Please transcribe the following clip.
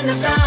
in the sun.